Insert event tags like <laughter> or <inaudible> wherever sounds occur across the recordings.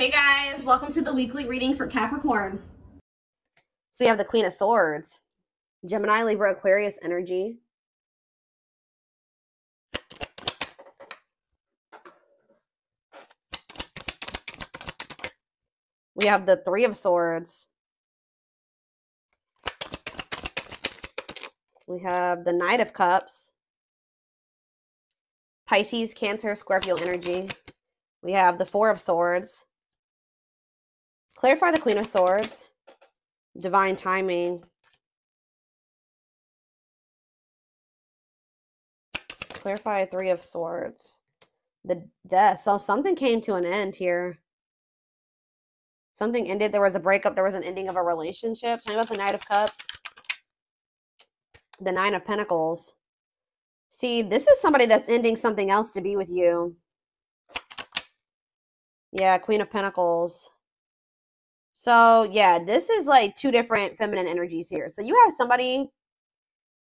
Hey guys, welcome to the weekly reading for Capricorn. So we have the Queen of Swords, Gemini, Libra, Aquarius energy. We have the Three of Swords. We have the Knight of Cups. Pisces, Cancer, Scorpio energy. We have the Four of Swords. Clarify the Queen of Swords. Divine timing. Clarify Three of Swords. The death. So something came to an end here. Something ended. There was a breakup. There was an ending of a relationship. Me about the Knight of Cups. The Nine of Pentacles. See, this is somebody that's ending something else to be with you. Yeah, Queen of Pentacles. So, yeah, this is like two different feminine energies here. So, you have somebody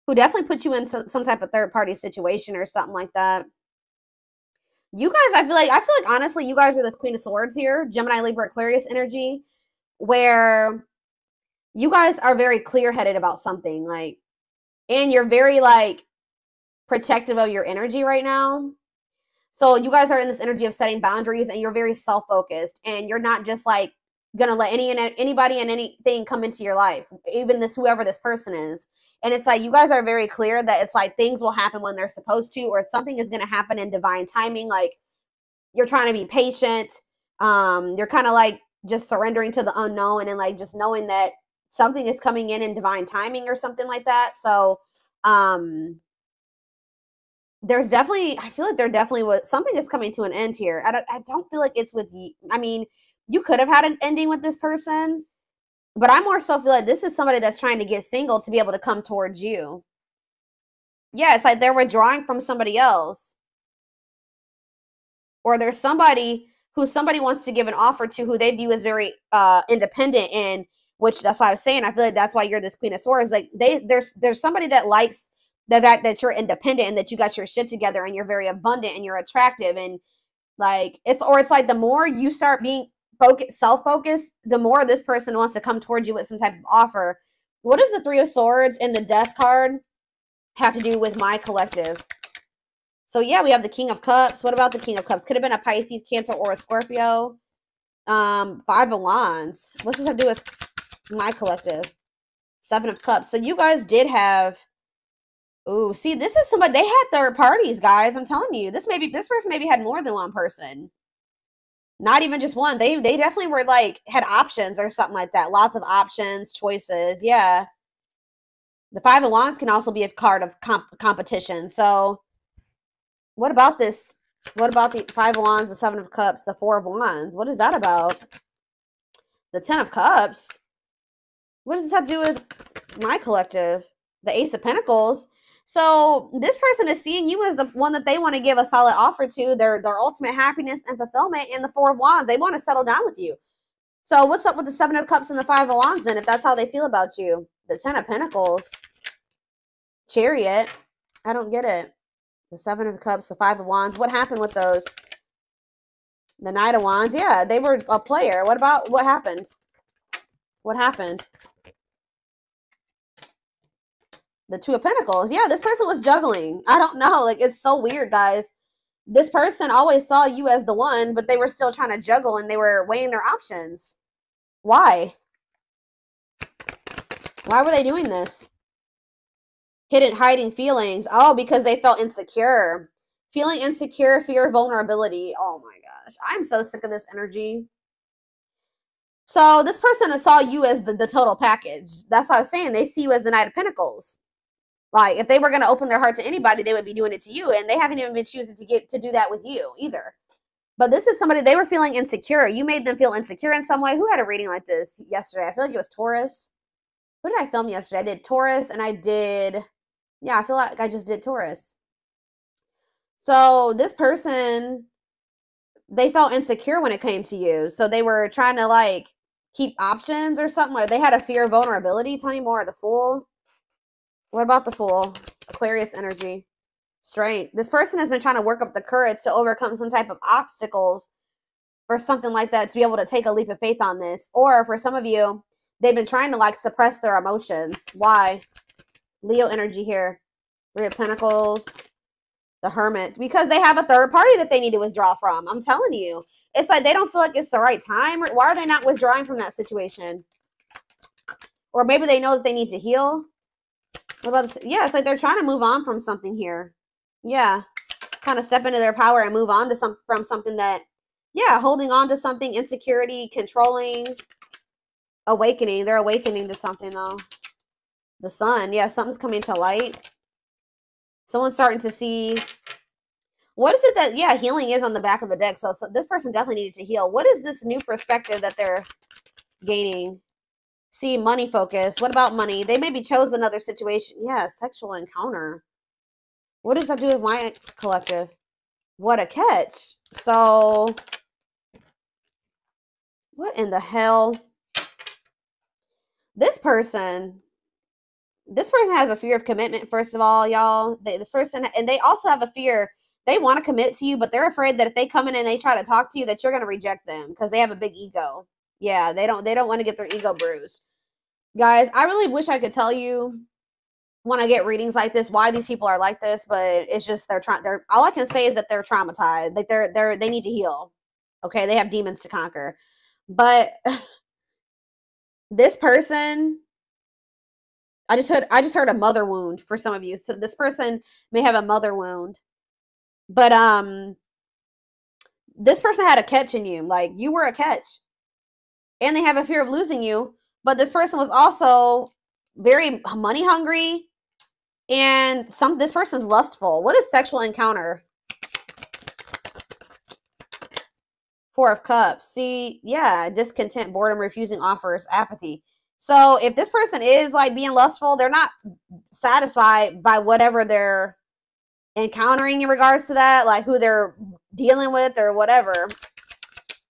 who definitely put you in some, some type of third party situation or something like that. You guys, I feel like, I feel like honestly, you guys are this Queen of Swords here, Gemini, Libra, Aquarius energy, where you guys are very clear headed about something. Like, and you're very like protective of your energy right now. So you guys are in this energy of setting boundaries and you're very self-focused and you're not just like to let any and anybody and anything come into your life, even this whoever this person is. And it's like you guys are very clear that it's like things will happen when they're supposed to or something is to happen in divine timing like you're trying to be patient. Um you're kind of like just surrendering to the unknown and like just knowing that something is coming in in divine timing or something like that. So um there's definitely i feel like there definitely was something is coming to an end here i don't, I don't feel like it's with you i mean you could have had an ending with this person but i more so feel like this is somebody that's trying to get single to be able to come towards you. Yeah it's like they're withdrawing from somebody else. Or there's somebody who somebody wants to give an offer to who they view as very uh independent and which that's why i was saying i feel like that's why you're this queen of swords. Like they there's there's somebody that likes the fact that you're independent and that you got your shit together and you're very abundant and you're attractive and like it's or it's like the more you start being focused self-focused the more this person wants to come towards you with some type of offer. What does the three of swords and the death card have to do with my collective? So yeah we have the king of cups. What about the king of cups? Could have been a pisces cancer or a scorpio. Um five of wands. This have to do with my collective? Seven of cups. So you guys did have Ooh, see, this is somebody they had third parties, guys. I'm telling you, this maybe this person maybe had more than one person. Not even just one. They they definitely were like had options or something like that. Lots of options, choices. Yeah. The five of wands can also be a card of comp- competition. So, what about this? What about the five of wands, the seven of cups, the four of wands? What is that about? The ten of cups. What does this have to do with my collective? The ace of pentacles so this person is seeing you as the one that they want to give a solid offer to, their their ultimate happiness and fulfillment in the four of wands. They want to settle down with you. So what's up with the seven of cups and the five of wands then if that's how they feel about you? The ten of pentacles. Chariot. I don't get it. The seven of cups, the five of wands. What happened with those? The knight of wands. Yeah, they were a player. What about what happened? What happened? The two of pentacles. Yeah this person was juggling. I don't know. Like it's so weird guys. This person always saw you as the one but they were still trying to juggle and they were weighing their options. Why? Why were they doing this? Hidden hiding feelings. Oh because they felt insecure. Feeling insecure fear vulnerability. Oh my gosh. I'm so sick of this energy. So this person saw you as the, the total package. That's what i was saying. They see you as the knight of pentacles like if they were going to open their heart to anybody, they would be doing it to you, and they haven't even been choosing to get to do that with you either. But this is somebody they were feeling insecure. You made them feel insecure in some way. Who had a reading like this yesterday? I feel like it was Taurus. Who did I film yesterday? I did Taurus and I did yeah, I feel like I just did Taurus. So this person they felt insecure when it came to you. So they were trying to like keep options or something, or they had a fear of vulnerability. Tell me more. The fool. What about the Fool? Aquarius energy. Strength. This person has been trying to work up the courage to overcome some type of obstacles or something like that to be able to take a leap of faith on this. Or for some of you, they've been trying to like suppress their emotions. Why? Leo energy here. Three of Pentacles, the Hermit, because they have a third party that they need to withdraw from. I'm telling you. It's like they don't feel like it's the right time. Why are they not withdrawing from that situation? Or maybe they know that they need to heal. What about this? Yeah, it's like they're trying to move on from something here. Yeah. Kind of step into their power and move on to some from something that yeah, holding on to something, insecurity, controlling, awakening. They're awakening to something though. The sun, yeah, something's coming to light. Someone's starting to see what is it that yeah, healing is on the back of the deck. So, so this person definitely needs to heal. What is this new perspective that they're gaining? See, money focus. What about money? They maybe chose another situation. Yeah, sexual encounter. What does that do with my collective? What a catch. So, what in the hell? This person, this person has a fear of commitment, first of all, y'all. This person, and they also have a fear. They want to commit to you, but they're afraid that if they come in and they try to talk to you, that you're going to reject them because they have a big ego. Yeah, they don't. They don't want to get their ego bruised. Guys, I really wish I could tell you when I get readings like this why these people are like this, but it's just they're trying. They're all I can say is that they're traumatized. Like they're they're they need to heal. Okay, they have demons to conquer. But <sighs> this person I just heard I just heard a mother wound for some of you. So this person may have a mother wound. But um this person had a catch in you. Like you were a catch. And they have a fear of losing you. But this person was also very money hungry. And some this person's lustful. What is sexual encounter? Four of Cups. See, yeah, discontent, boredom, refusing offers, apathy. So if this person is like being lustful, they're not satisfied by whatever they're encountering in regards to that, like who they're dealing with or whatever.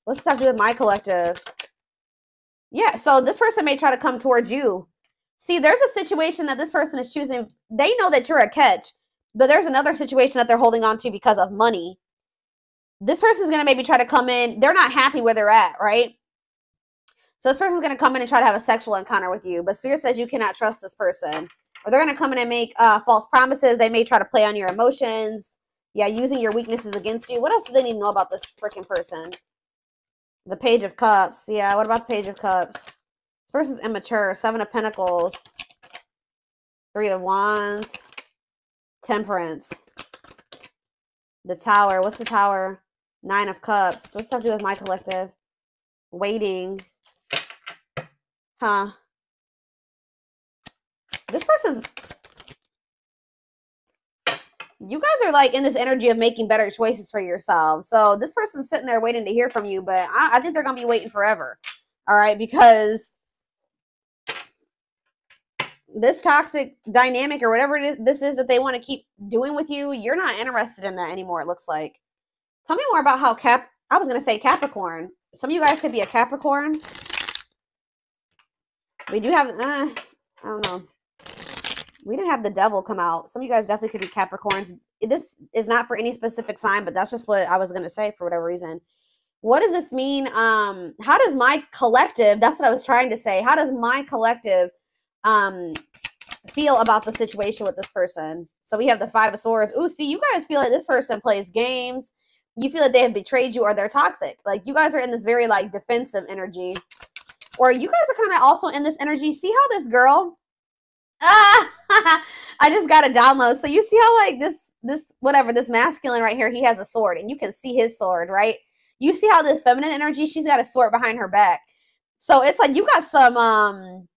What's this have to do with my collective? Yeah, so this person may try to come towards you. See, there's a situation that this person is choosing. They know that you're a catch, but there's another situation that they're holding on to because of money this person's going to maybe try to come in. They're not happy where they're at, right? So this person's going to come in and try to have a sexual encounter with you. But Spirit says you cannot trust this person. Or they're going to come in and make uh, false promises. They may try to play on your emotions. Yeah, using your weaknesses against you. What else do they need to know about this freaking person? The Page of Cups. Yeah, what about the Page of Cups? This person's immature. Seven of Pentacles. Three of Wands. Temperance. The Tower. What's the Tower? Nine of Cups. What's that do with my collective? Waiting. Huh. This person's... You guys are like in this energy of making better choices for yourselves. So this person's sitting there waiting to hear from you, but I, I think they're going to be waiting forever. All right, because this toxic dynamic or whatever it is this is that they want to keep doing with you, you're not interested in that anymore, it looks like. Tell me more about how Cap. I was going to say Capricorn. Some of you guys could be a Capricorn. We do have. Uh, I don't know. We didn't have the devil come out. Some of you guys definitely could be Capricorns. This is not for any specific sign, but that's just what I was going to say for whatever reason. What does this mean? Um, how does my collective? That's what I was trying to say. How does my collective um feel about the situation with this person? So we have the five of swords. Ooh, see, you guys feel like this person plays games you feel like they have betrayed you or they're toxic. Like you guys are in this very like defensive energy. Or you guys are kind of also in this energy. See how this girl Ah <laughs> I just got a download. So you see how like this this whatever, this masculine right here, he has a sword and you can see his sword, right? You see how this feminine energy, she's got a sword behind her back. So it's like you got some um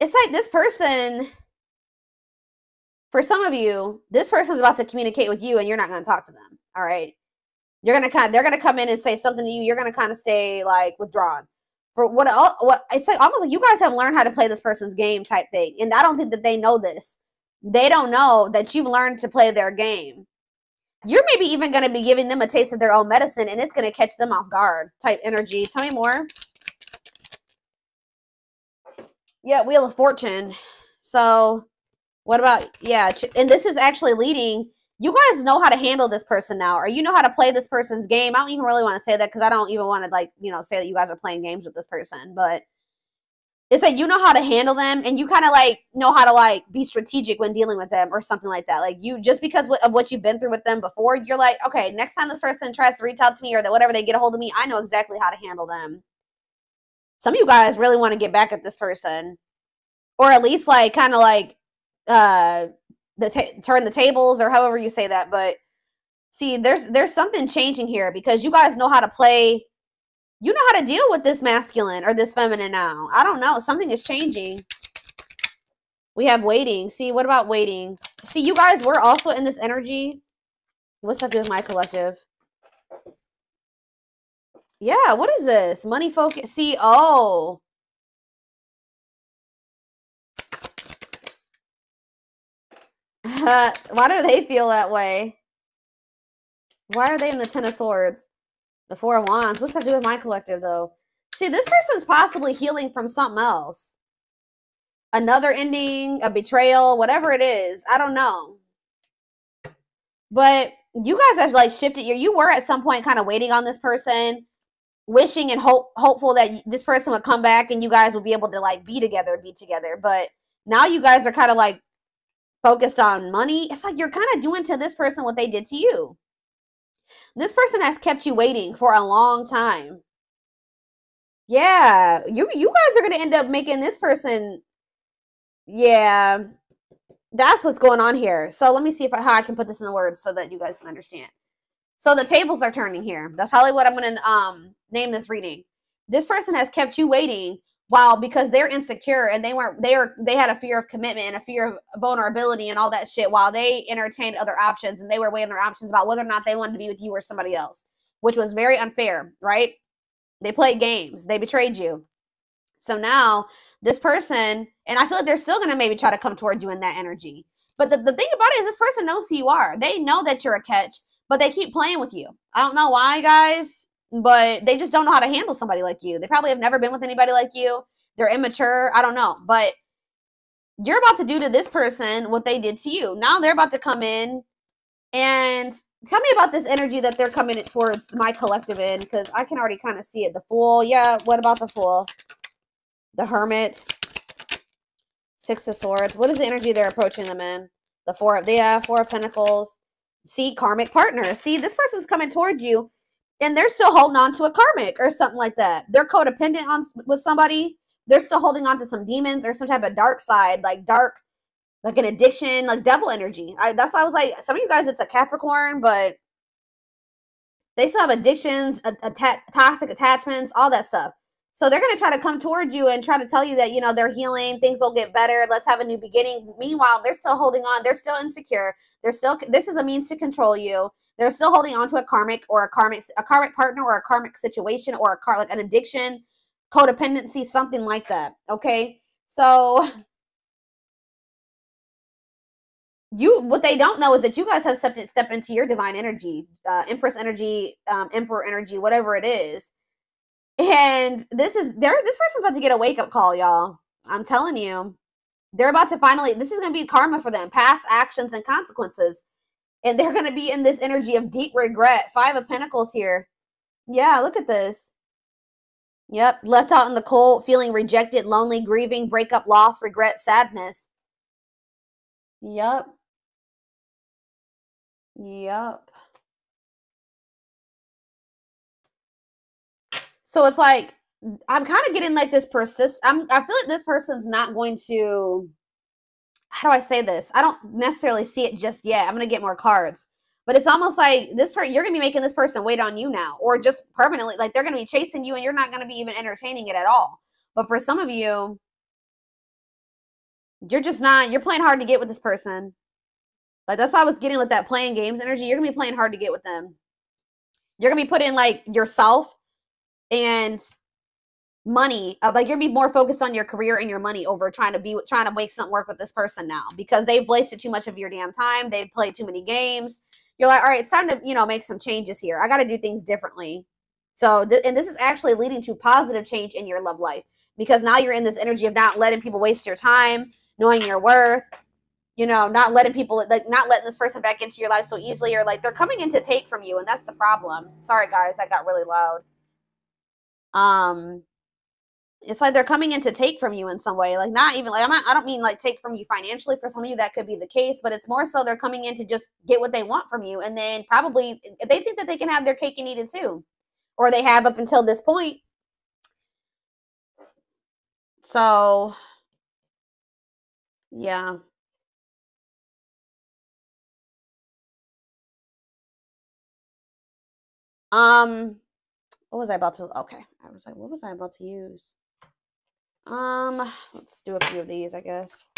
it's like this person for some of you, this person's about to communicate with you and you're not going to talk to them. All right. You're gonna kind of, they're gonna come in and say something to you. You're gonna kind of stay like withdrawn. For what what it's like almost like you guys have learned how to play this person's game type thing. And I don't think that they know this. They don't know that you've learned to play their game. You're maybe even gonna be giving them a taste of their own medicine and it's gonna catch them off guard type energy. Tell me more. Yeah, Wheel of Fortune. So what about yeah, and this is actually leading you guys know how to handle this person now, or you know how to play this person's game. I don't even really want to say that because I don't even want to like, you know, say that you guys are playing games with this person, but it's like you know how to handle them and you kind of like know how to like be strategic when dealing with them or something like that. Like you just because of what you've been through with them before, you're like, okay, next time this person tries to reach out to me or that whatever they get a hold of me, I know exactly how to handle them. Some of you guys really want to get back at this person or at least like kind of like uh the ta- turn the tables or however you say that but see there's there's something changing here because you guys know how to play you know how to deal with this masculine or this feminine now. I don't know something is changing. We have waiting. See what about waiting? See you guys we're also in this energy. What's up with my collective? Yeah what is this? Money focus see oh <laughs> Why do they feel that way? Why are they in the Ten of Swords? The Four of Wands. What's that do with my collective, though? See, this person's possibly healing from something else. Another ending, a betrayal, whatever it is. I don't know. But you guys have like shifted you were at some point kind of waiting on this person, wishing and hope hopeful that this person would come back and you guys would be able to like be together, be together. But now you guys are kind of like focused on money. It's like you're kind of doing to this person what they did to you. This person has kept you waiting for a long time. Yeah, you you guys are going to end up making this person Yeah. That's what's going on here. So let me see if I, how I can put this in the words so that you guys can understand. So the tables are turning here. That's probably what I'm going to um name this reading. This person has kept you waiting while because they're insecure and they weren't they were they had a fear of commitment and a fear of vulnerability and all that shit while they entertained other options and they were weighing their options about whether or not they wanted to be with you or somebody else which was very unfair right? They played games. They betrayed you. So now this person and i feel like they're still going to maybe try to come toward you in that energy. But the, the thing about it is this person knows who you are. They know that you're a catch but they keep playing with you. I don't know why guys but they just don't know how to handle somebody like you. They probably have never been with anybody like you. They're immature. I don't know. But you're about to do to this person what they did to you. Now they're about to come in and tell me about this energy that they're coming towards my collective in because I can already kind of see it. The Fool. Yeah, what about the Fool? The Hermit. Six of Swords. What is the energy they're approaching them in? The Four of, yeah, Four of Pentacles. See, karmic partner. See, this person's coming towards you and they're still holding on to a karmic or something like that. They're codependent on with somebody. They're still holding on to some demons or some type of dark side, like dark, like an addiction, like devil energy. I, that's why I was like, some of you guys, it's a Capricorn, but they still have addictions, atta- toxic attachments, all that stuff. So they're going to try to come towards you and try to tell you that, you know, they're healing, things will get better, let's have a new beginning. Meanwhile, they're still holding on, they're still insecure. They're still this is a means to control you they're still holding on to a karmic or a karmic a karmic partner or a karmic situation or a car like an addiction, codependency, something like that. Okay, so you what they don't know is that you guys have stepped step into your divine energy, uh, Empress energy, um, Emperor energy, whatever it is. And this is there. This person's about to get a wake up call, y'all. I'm telling you, they're about to finally. This is going to be karma for them, past actions and consequences and they're going to be in this energy of deep regret. Five of Pentacles here. Yeah, look at this. Yep, left out in the cold, feeling rejected, lonely, grieving, breakup, loss, regret, sadness. Yep. Yep. So it's like I'm kind of getting like this persist. I'm I feel like this person's not going to how do I say this? I don't necessarily see it just yet. I'm gonna get more cards. But it's almost like this part you're gonna be making this person wait on you now, or just permanently, like they're gonna be chasing you and you're not gonna be even entertaining it at all. But for some of you, you're just not, you're playing hard to get with this person. Like that's why I was getting with that playing games energy. You're gonna be playing hard to get with them. You're gonna be putting like yourself and money uh, like you're be more focused on your career and your money over trying to be trying to make something work with this person now because they've wasted too much of your damn time they've played too many games you're like all right it's time to you know make some changes here i got to do things differently so th- and this is actually leading to positive change in your love life because now you're in this energy of not letting people waste your time knowing your worth you know, not letting people like not letting this person back into your life so easily, or like they're coming in to take from you, and that's the problem. Sorry, guys, that got really loud. Um, it's like they're coming in to take from you in some way like not even like i'm not i don't mean like take from you financially for some of you that could be the case but it's more so they're coming in to just get what they want from you and then probably they think that they can have their cake and eat it too or they have up until this point. So yeah. Um what was i about to okay i was like what was i about to use um, let's do a few of these, I guess.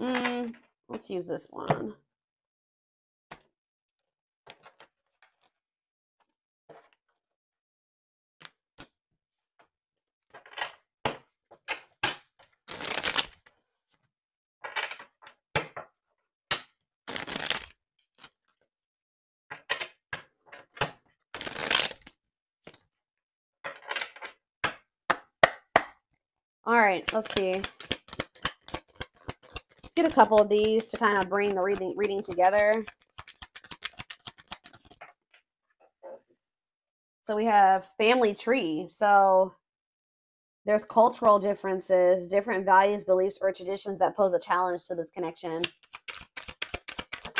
Mm, let's use this one. All right, let's see. Let's get a couple of these to kind of bring the reading reading together. So we have family tree. So there's cultural differences, different values, beliefs, or traditions that pose a challenge to this connection.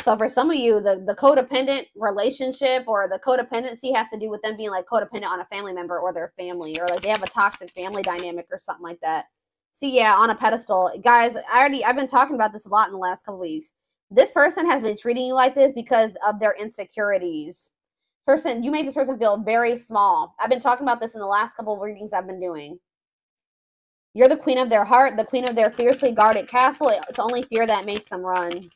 So for some of you, the, the codependent relationship or the codependency has to do with them being like codependent on a family member or their family, or like they have a toxic family dynamic or something like that. See, yeah, on a pedestal. Guys, I already I've been talking about this a lot in the last couple weeks. This person has been treating you like this because of their insecurities. Person, you made this person feel very small. I've been talking about this in the last couple of readings I've been doing. You're the queen of their heart, the queen of their fiercely guarded castle. It's only fear that makes them run.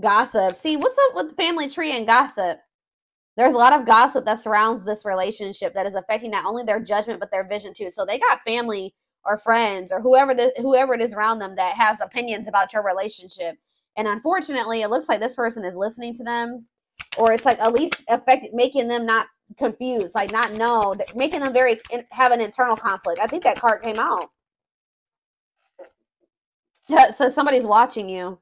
Gossip. See, what's up with the family tree and gossip? There's a lot of gossip that surrounds this relationship that is affecting not only their judgment but their vision too. So they got family or friends or whoever the, whoever it is around them that has opinions about your relationship. And unfortunately, it looks like this person is listening to them or it's like at least affected making them not confused, like not know, making them very have an internal conflict. I think that card came out. Yeah, so somebody's watching you.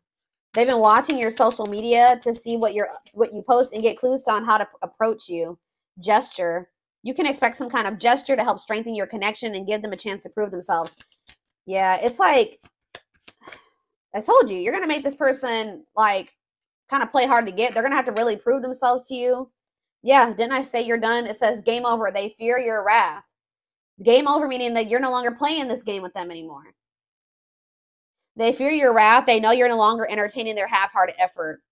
They've been watching your social media to see what you're what you post and get clues on how to approach you. Gesture. You can expect some kind of gesture to help strengthen your connection and give them a chance to prove themselves. Yeah, it's like I told you, you're gonna make this person like kind of play hard to get. They're gonna have to really prove themselves to you. Yeah, didn't I say you're done? It says game over. They fear your wrath. Game over meaning that you're no longer playing this game with them anymore. They fear your wrath. They know you're no longer entertaining their half hearted effort.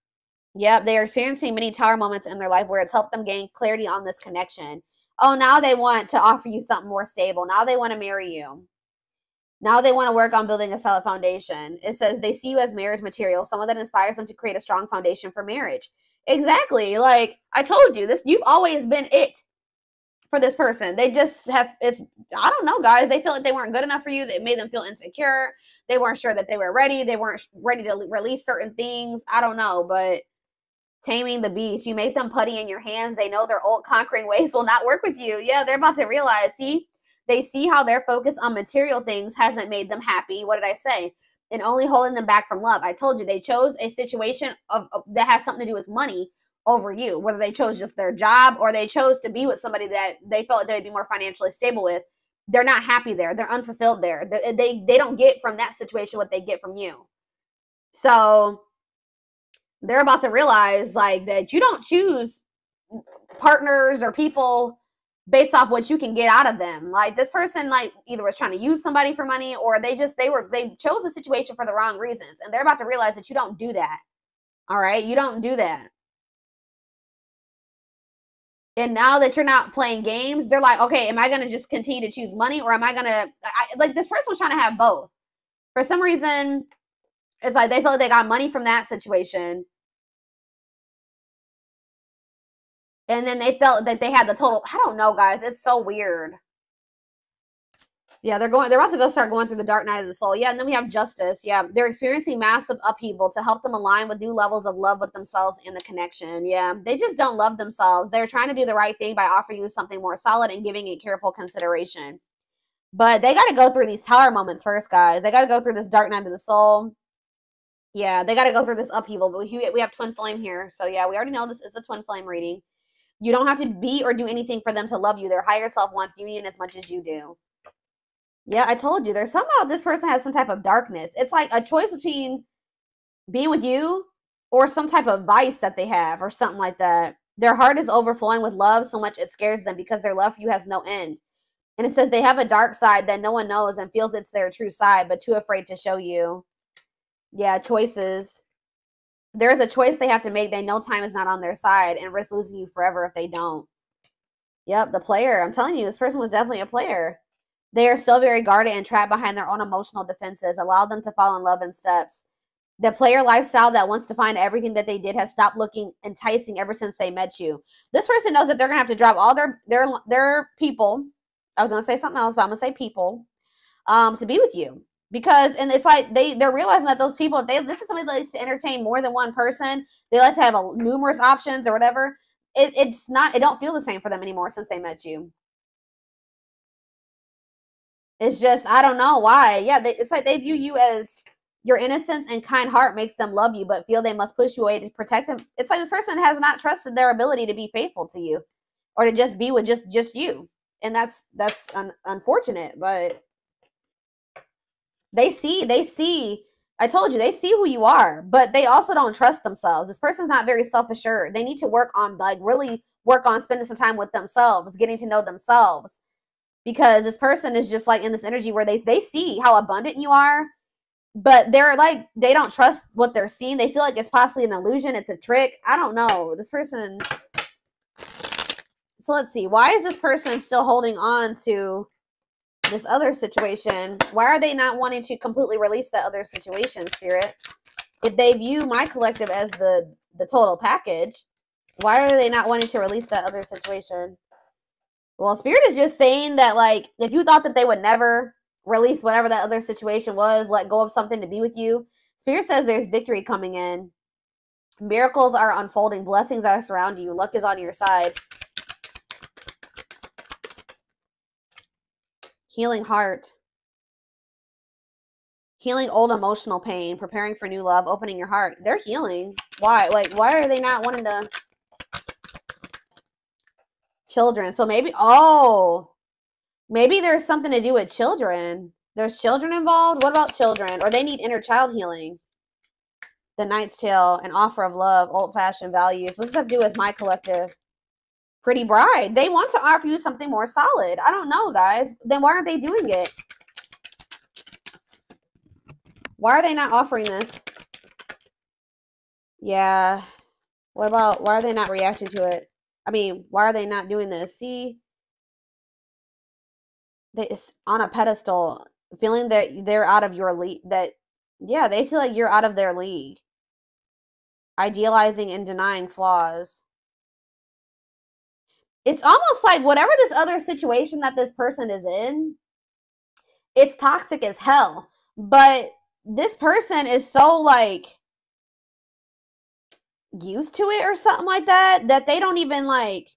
Yep, they are experiencing many tower moments in their life where it's helped them gain clarity on this connection. Oh, now they want to offer you something more stable. Now they want to marry you. Now they want to work on building a solid foundation. It says they see you as marriage material, someone that inspires them to create a strong foundation for marriage. Exactly. Like I told you, this you've always been it for this person. They just have it's I don't know, guys. They feel like they weren't good enough for you. It made them feel insecure. They weren't sure that they were ready. They weren't ready to release certain things. I don't know, but taming the beast, you make them putty in your hands. They know their old conquering ways will not work with you. Yeah, they're about to realize. See, they see how their focus on material things hasn't made them happy. What did I say? And only holding them back from love. I told you they chose a situation of, of that has something to do with money over you, whether they chose just their job or they chose to be with somebody that they felt they'd be more financially stable with they're not happy there. They're unfulfilled there. They, they they don't get from that situation what they get from you. So they're about to realize like that you don't choose partners or people based off what you can get out of them. Like this person like either was trying to use somebody for money or they just they were they chose the situation for the wrong reasons and they're about to realize that you don't do that. All right? You don't do that. And now that you're not playing games, they're like, okay, am I going to just continue to choose money or am I going to, like, this person was trying to have both. For some reason, it's like they feel like they got money from that situation. And then they felt that they had the total, I don't know, guys. It's so weird. Yeah, they're going. They're about to go start going through the dark night of the soul. Yeah, and then we have justice. Yeah, they're experiencing massive upheaval to help them align with new levels of love with themselves and the connection. Yeah, they just don't love themselves. They're trying to do the right thing by offering you something more solid and giving it careful consideration. But they got to go through these tower moments first, guys. They got to go through this dark night of the soul. Yeah, they got to go through this upheaval. But we, we have twin flame here, so yeah, we already know this is a twin flame reading. You don't have to be or do anything for them to love you. Their higher self wants union as much as you do. Yeah, I told you. There's somehow this person has some type of darkness. It's like a choice between being with you or some type of vice that they have or something like that. Their heart is overflowing with love so much it scares them because their love for you has no end. And it says they have a dark side that no one knows and feels it's their true side, but too afraid to show you. Yeah, choices. There is a choice they have to make. They know time is not on their side and risk losing you forever if they don't. Yep, the player. I'm telling you, this person was definitely a player. They are so very guarded and trapped behind their own emotional defenses. Allow them to fall in love in steps. The player lifestyle that wants to find everything that they did has stopped looking enticing ever since they met you. This person knows that they're gonna have to drop all their their their people. I was gonna say something else, but I'm gonna say people um, to be with you because and it's like they they're realizing that those people if they this is somebody that likes to entertain more than one person they like to have a, numerous options or whatever it, it's not it don't feel the same for them anymore since they met you it's just I don't know why. Yeah, they, it's like they view you as your innocence and kind heart makes them love you, but feel they must push you away to protect them. It's like this person has not trusted their ability to be faithful to you, or to just be with just just you, and that's that's un- unfortunate. But they see they see. I told you they see who you are, but they also don't trust themselves. This person's not very self assured. They need to work on like really work on spending some time with themselves, getting to know themselves because this person is just like in this energy where they they see how abundant you are but they're like they don't trust what they're seeing they feel like it's possibly an illusion it's a trick i don't know this person so let's see why is this person still holding on to this other situation why are they not wanting to completely release that other situation spirit if they view my collective as the the total package why are they not wanting to release that other situation well, Spirit is just saying that, like, if you thought that they would never release whatever that other situation was, let go of something to be with you, Spirit says there's victory coming in. Miracles are unfolding, blessings are surrounding you, luck is on your side. Healing heart. Healing old emotional pain, preparing for new love, opening your heart. They're healing. Why? Like, why are they not wanting to children. So maybe, oh, maybe there's something to do with children. There's children involved. What about children? Or they need inner child healing. The Knight's Tale, an offer of love, old fashioned values. What's this have to do with my collective? Pretty Bride. They want to offer you something more solid. I don't know, guys. Then why aren't they doing it? Why are they not offering this? Yeah. What about why are they not reacting to it? I mean, why are they not doing this? See, it's on a pedestal, feeling that they're out of your league. That yeah, they feel like you're out of their league. Idealizing and denying flaws. It's almost like whatever this other situation that this person is in, it's toxic as hell. But this person is so like used to it or something like that that they don't even like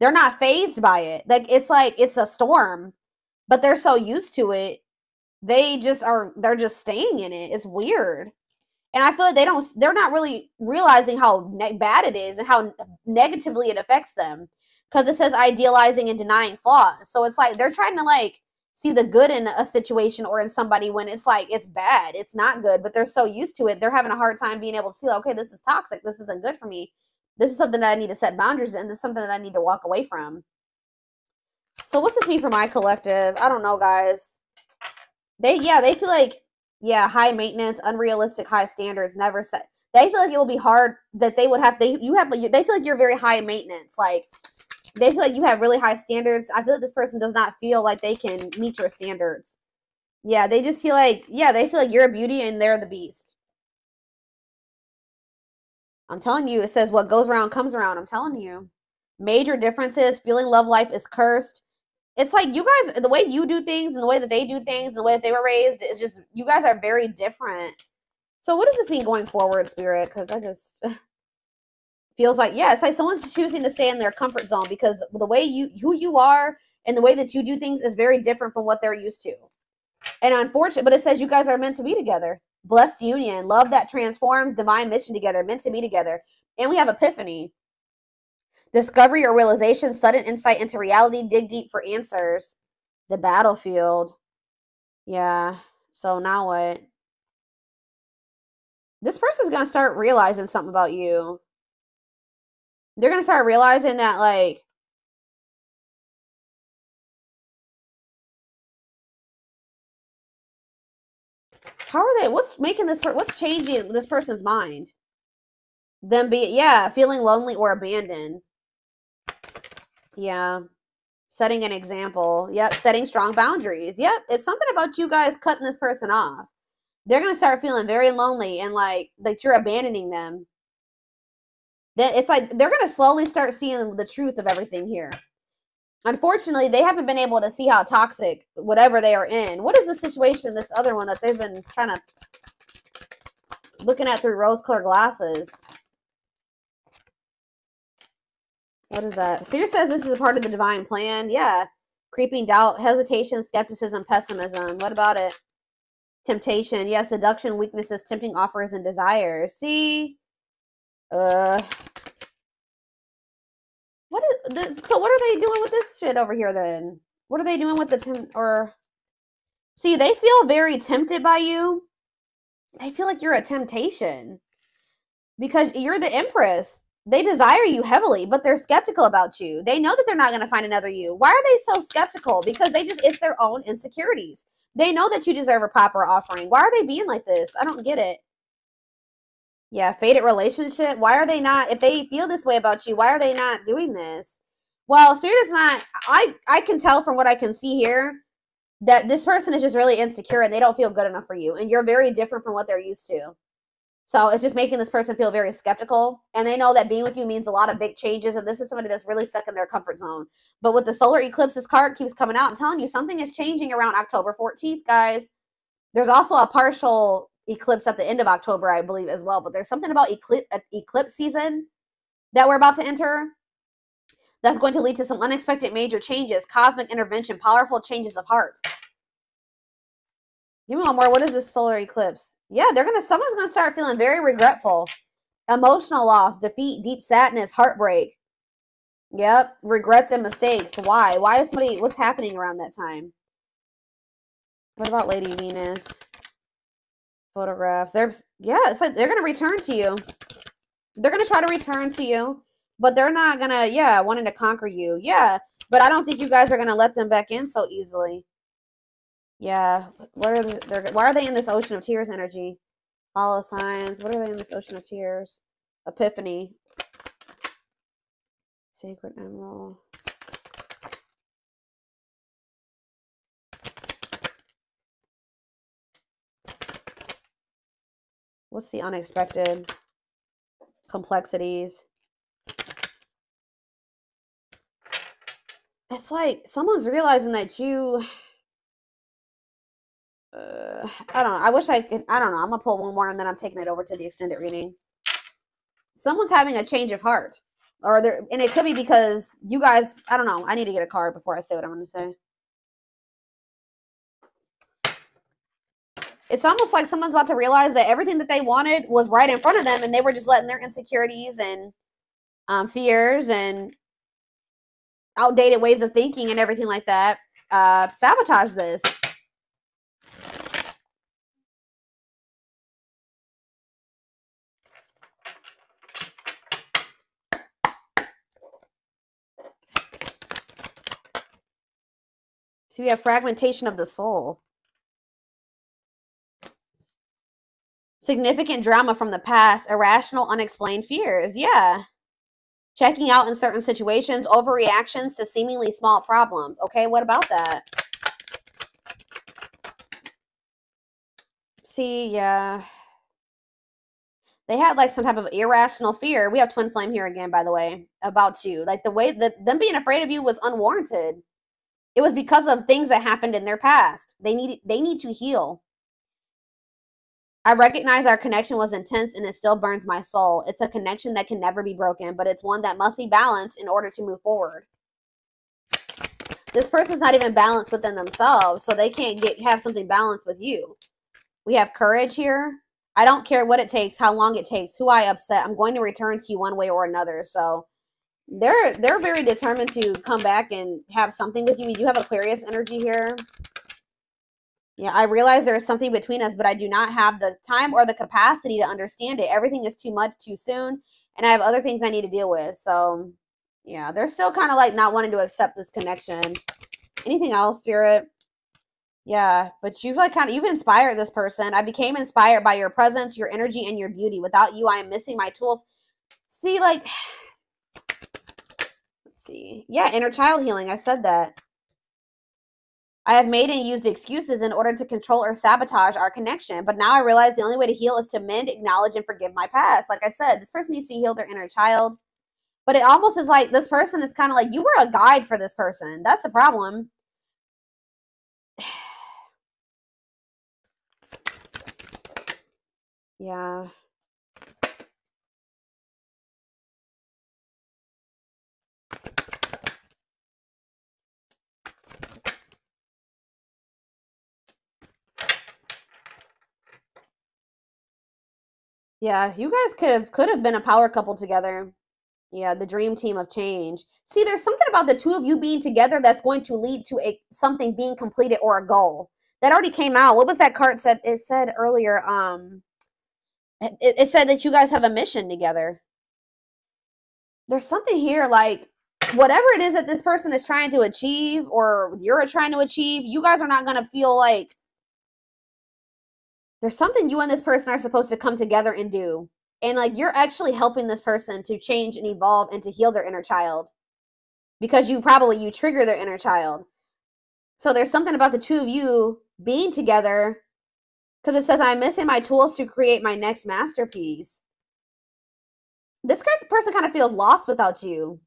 they're not phased by it. Like it's like it's a storm, but they're so used to it. They just are they're just staying in it. It's weird. And I feel like they don't they're not really realizing how ne- bad it is and how negatively it affects them cuz it says idealizing and denying flaws. So it's like they're trying to like see the good in a situation or in somebody when it's like it's bad it's not good but they're so used to it they're having a hard time being able to see okay this is toxic this isn't good for me. This is something that i need to set boundaries in this is something that i need to walk away from. So what's this mean for my collective? I don't know guys. They yeah they feel like yeah high maintenance unrealistic high standards never set they feel like it will be hard that they would have they you have they feel like you're very high maintenance like they feel like you have really high standards. I feel like this person does not feel like they can meet your standards. Yeah, they just feel like, yeah, they feel like you're a beauty and they're the beast. I'm telling you, it says what goes around comes around. I'm telling you. Major differences. Feeling love life is cursed. it's like you guys the way you do things and the way that they do things and the way that they were raised is just you guys are very different so what does this mean going forward spirit because i just <laughs> feels like yeah like someone's choosing to stay in their comfort zone because the way you who you are and the way that you do things is very different from what they're used to and unfortunate but it says you guys are meant to be together blessed union love that transforms divine mission together meant to be together and we have epiphany discovery or realization, sudden insight into reality, dig deep for answers. The battlefield. Yeah. So now what? This person's going to start realizing something about you. They're to start realizing that, like, how are they? What's making this? Per- what's changing this person's mind? Them be yeah, feeling lonely or abandoned. Yeah. Setting an example. Yep. Setting strong boundaries. Yep. It's something about you guys cutting this person off. They're to start feeling very lonely and like that you're abandoning them. Then it's like they're going to slowly start seeing the truth of everything here. Unfortunately, they haven't been able to see how toxic whatever they are in. What is the situation, this other one that they've been trying to looking at through rose colored glasses? What is that? Seer says this is a part of the divine plan. Yeah. Creeping doubt, hesitation, skepticism, pessimism. What about it? Temptation. Yes, seduction, weaknesses, tempting offers, and desires. See? Uh. What is this? So, what are they doing with this shit over here then? What are they doing with the temp or. See, they feel very tempted by you. They feel like you're a temptation because you're the empress they desire you heavily, but they're skeptical about you. They know that they're not going to find another you. Why are they so skeptical? Because they just, it's their own insecurities. They know that you deserve a proper offering. Why are they being like this? I don't get it. Yeah, faded relationship. Why are they not, if they feel this way about you, why are they not doing this? Well, Spirit is not, I, I can tell from what I can see here that this person is just really insecure and they don't feel good enough for you. And you're very different from what they're used to. So it's just making this person feel very skeptical. And they know that being with you means a lot of big changes. And this is somebody that's really stuck in their comfort zone. But with the solar eclipse, this card keeps coming out. I'm telling you, something is changing around October 14th, guys. There's also a partial eclipse at the end of October, I believe, as well. But there's something about eclipse, uh, eclipse season that we're about to enter that's going to lead to some unexpected major changes, cosmic intervention, powerful changes of heart. Give me one more. What is this solar eclipse? Yeah, they're gonna. Someone's gonna start feeling very regretful, emotional loss, defeat, deep sadness, heartbreak. Yep, regrets and mistakes. Why? Why is somebody? What's happening around that time? What about Lady Venus? Photographs. There's yeah. It's like they're gonna return to you. They're gonna try to return to you, but they're not gonna. Yeah, wanting to conquer you. Yeah, but I don't think you guys are gonna let them back in so easily. Yeah. What are they? Why are they in this ocean of tears energy? Hollow signs. What are they in this ocean of tears? Epiphany. Sacred emerald. What's the unexpected complexities? It's like someone's realizing that you uh, I don't know. I wish I could. I don't know. I'm gonna pull one more and then I'm taking it over to the extended reading. Someone's having a change of heart, or there, and it could be because you guys. I don't know. I need to get a card before I say what I'm gonna say. It's almost like someone's about to realize that everything that they wanted was right in front of them, and they were just letting their insecurities and um, fears and outdated ways of thinking and everything like that uh, sabotage this. So we have fragmentation of the soul. Significant drama from the past, irrational, unexplained fears. Yeah. Checking out in certain situations, overreactions to seemingly small problems. Okay, what about that? See, yeah. They had like some type of irrational fear. We have twin flame here again, by the way, about you. Like the way that them being afraid of you was unwarranted It was because of things that happened in their past. They need they need to heal. I recognize our connection was intense and it still burns my soul. It's a connection that can never be broken, but it's one that must be balanced in order to move forward. This person's not even balanced within themselves, so they can't get have something balanced with you. We have courage here. I don't care what it takes, how long it takes, who I upset. I'm going to return to you one way or another. So they're they're very determined to come back and have something with you. We do have Aquarius energy here. Yeah, I realize there is something between us, but I do not have the time or the capacity to understand it. Everything is too much too soon, and I have other things I need to deal with. So, yeah, they're still kind of like not wanting to accept this connection. Anything else, Spirit? Yeah, but you've like kind of you've inspired this person. I became inspired by your presence, your energy, and your beauty. Without you, I am missing my tools. See, like, <sighs> let's see. Yeah, inner child healing. I said that. I have made and used excuses in order to control or sabotage our connection. But now I realize the only way to heal is to mend, acknowledge, and forgive my past. Like I said, this person needs to heal their inner child. But it almost is like this person is kind of like you were a guide for this person. That's the problem. <sighs> yeah. Yeah, you guys could have could have been a power couple together. Yeah, the dream team of change. See, there's something about the two of you being together that's going to lead to a something being completed or a goal. That already came out. What was that card said? It said earlier, um it, it said that you guys have a mission together. There's something here like whatever it is that this person is trying to achieve or you're trying to achieve, you guys are not going to feel like there's something you and this person are supposed to come together and do. And like you're actually helping this person to change and evolve and to heal their inner child. Because you probably you trigger their inner child. So there's something about the two of you being together because it says I'm missing my tools to create my next masterpiece. This person kind of feels lost without you.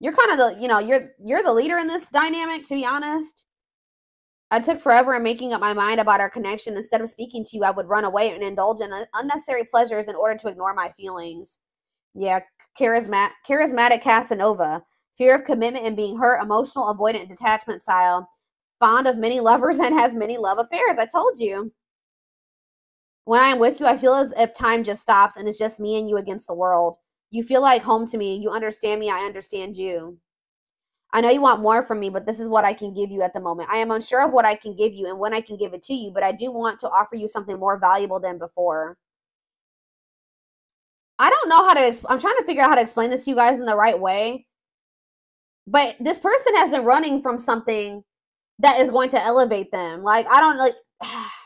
You're kind of the, you know, you're you're the leader in this dynamic to be honest. I took forever in making up my mind about our connection. Instead of speaking to you, I would run away and indulge in unnecessary pleasures in order to ignore my feelings. Yeah, charismatic, charismatic Casanova. Fear of commitment and being hurt, emotional, avoidant, detachment style. Fond of many lovers <laughs> and has many love affairs. I told you. When I'm with you, I feel as if time just stops and it's just me and you against the world. You feel like home to me. You understand me. I understand you. I know you want more from me, but this is what I can give you at the moment. I am unsure of what I can give you and when I can give it to you, but I do want to offer you something more valuable than before. I don't know how to, I'm trying to figure out how to explain this to you guys in the right way. But this person has been running from something that is going to elevate them. Like, I don't like. <sighs>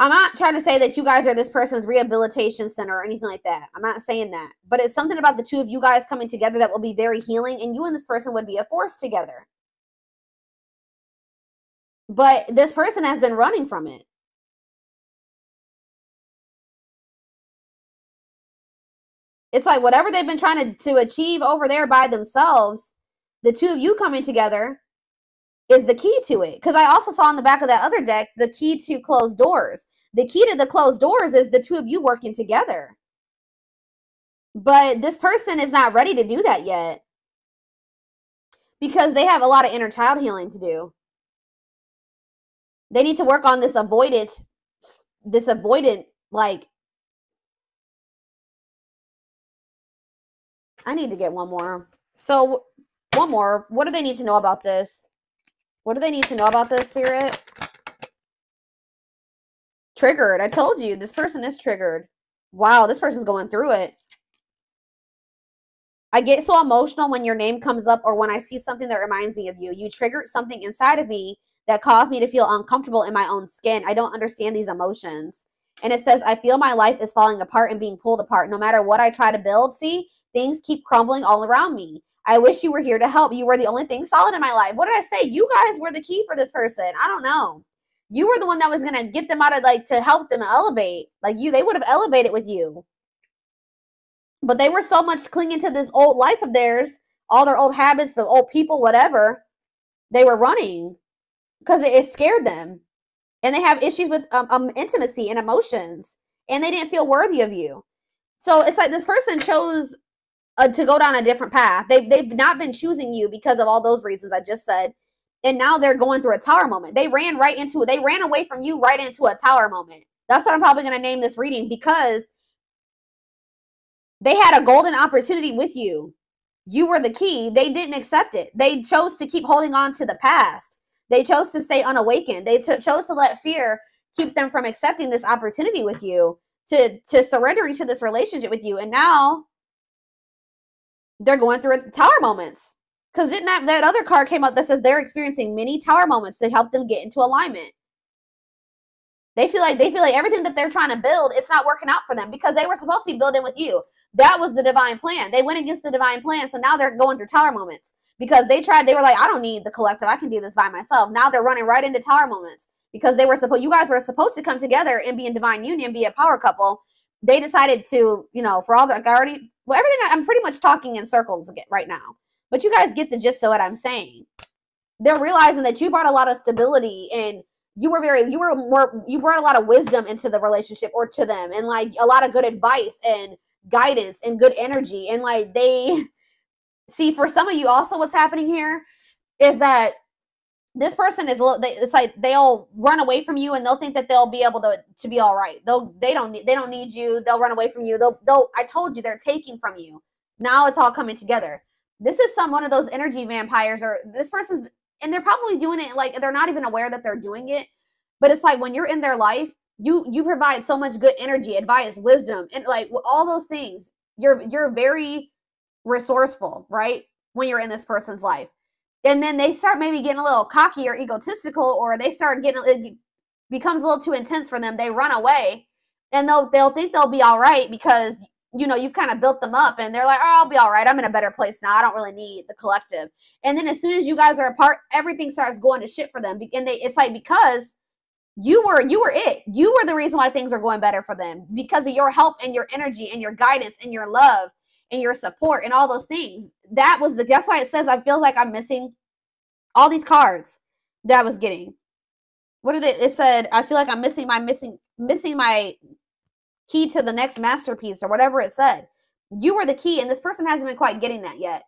I'm not trying to say that you guys are this person's rehabilitation center or anything like that. I'm not saying that. But it's something about the two of you guys coming together that will be very healing, and you and this person would be a force together. But this person has been running from it. It's like whatever they've been trying to, to achieve over there by themselves, the two of you coming together is the key to it. Because I also saw on the back of that other deck the key to closed doors. The key to the closed doors is the two of you working together. But this person is not ready to do that yet because they have a lot of inner child healing to do. They need to work on this avoidant, this avoidant, like, I need to get one more. So, one more. What do they need to know about this? What do they need to know about this, Spirit? Triggered. I told you, this person is triggered. Wow, this person's going through it. I get so emotional when your name comes up or when I see something that reminds me of you. You triggered something inside of me that caused me to feel uncomfortable in my own skin. I don't understand these emotions. And it says, I feel my life is falling apart and being pulled apart. No matter what I try to build, see, things keep crumbling all around me. I wish you were here to help. You were the only thing solid in my life. What did I say? You guys were the key for this person. I don't know. You were the one that was going to get them out of like to help them elevate. Like you, they would have elevated with you. But they were so much clinging to this old life of theirs all their old habits, the old people, whatever they were running because it, it scared them. And they have issues with um, um, intimacy and emotions, and they didn't feel worthy of you. So it's like this person chose uh, to go down a different path. They, they've not been choosing you because of all those reasons I just said. And now they're going through a tower moment. They ran right into it. They ran away from you right into a tower moment. That's what I'm probably going to name this reading because they had a golden opportunity with you. You were the key. They didn't accept it. They chose to keep holding on to the past. They chose to stay unawakened. They chose to let fear keep them from accepting this opportunity with you, to to surrendering to this relationship with you. And now they're going through tower moments. Because didn't that, that other card came up that says they're experiencing many tower moments to help them get into alignment. They feel like they feel like everything that they're trying to build, it's not working out for them because they were supposed to be building with you. That was the divine plan. They went against the divine plan, so now they're going through tower moments because they tried. They were like, I don't need the collective. I can do this by myself. Now they're running right into tower moments because they were supposed. You guys were supposed to come together and be in divine union, be a power couple. They decided to, you know, for all the I already, well, everything. I'm pretty much talking in circles right now, but you guys get the gist of what I'm saying. They're realizing that you brought a lot of stability and you were very you were more you brought a lot of wisdom into the relationship or to them and like a lot of good advice and guidance and good energy and like they <laughs> see for some of you also what's happening here is that this person is it's like they'll run away from you and they'll think that they'll be able to to be all right. They'll they don't need they don't need you. They'll run away from you. They'll they'll i told you they're taking from you. Now it's all coming together. This is some one of those energy vampires or this person's and they're probably doing it like they're not even aware that they're doing it but it's like when you're in their life you you provide so much good energy advice wisdom and like all those things. You're you're very resourceful right when you're in this person's life and then they start maybe getting a little cocky or egotistical or they start getting it becomes a little too intense for them they run away and they'll they'll think they'll be all right because you know, you've kind of built them up and they're like, oh, I'll be all right. I'm in a better place now. I don't really need the collective. And then as soon as you guys are apart, everything starts going to shit for them. And they, it's like, because you were, you were it. You were the reason why things were going better for them because of your help and your energy and your guidance and your love and your support and all those things. That was the, that's why it says, I feel like I'm missing all these cards that I was getting. What did it, it said, I feel like I'm missing my missing, missing my key to the next masterpiece or whatever it said. You were the key, and this person hasn't been quite getting that yet.